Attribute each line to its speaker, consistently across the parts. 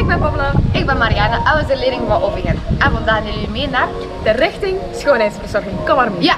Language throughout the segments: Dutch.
Speaker 1: Ik ben Pamela.
Speaker 2: Ik ben Marianne en we zijn leerlingen van Ovingen. En vandaag nemen jullie mee naar...
Speaker 1: De richting schoonheidsverzorging. Kom maar mee.
Speaker 2: Ja!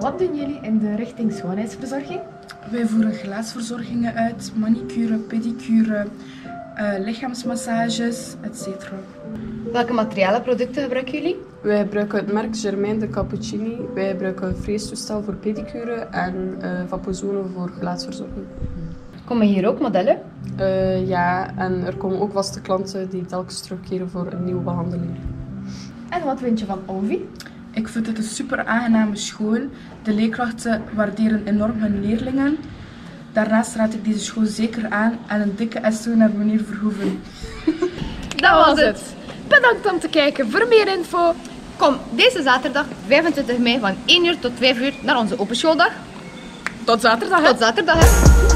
Speaker 1: Wat doen jullie in de richting schoonheidsverzorging?
Speaker 3: Wij voeren glaasverzorgingen uit, manicure, pedicure, eh, lichaamsmassages, etc.
Speaker 2: Welke materialen producten gebruiken jullie?
Speaker 4: Wij gebruiken het merk Germain de Cappuccini. Wij gebruiken een freestoestel voor pedicure en uh, Vapozono voor glaasverzorging.
Speaker 2: Komen hier ook modellen?
Speaker 4: Uh, ja, en er komen ook vaste klanten die telkens terugkeren voor een nieuwe behandeling.
Speaker 1: En wat vind je van Ovi?
Speaker 3: Ik vind het een super aangename school. De leerkrachten waarderen enorm hun leerlingen. Daarnaast raad ik deze school zeker aan en een dikke SO naar meneer Verhoeven.
Speaker 1: Dat was het. Bedankt om te kijken. Voor meer info,
Speaker 2: kom deze zaterdag 25 mei van 1 uur tot 5 uur naar onze open schooldag.
Speaker 1: Tot zaterdag.
Speaker 2: Tot zaterdag. Hè.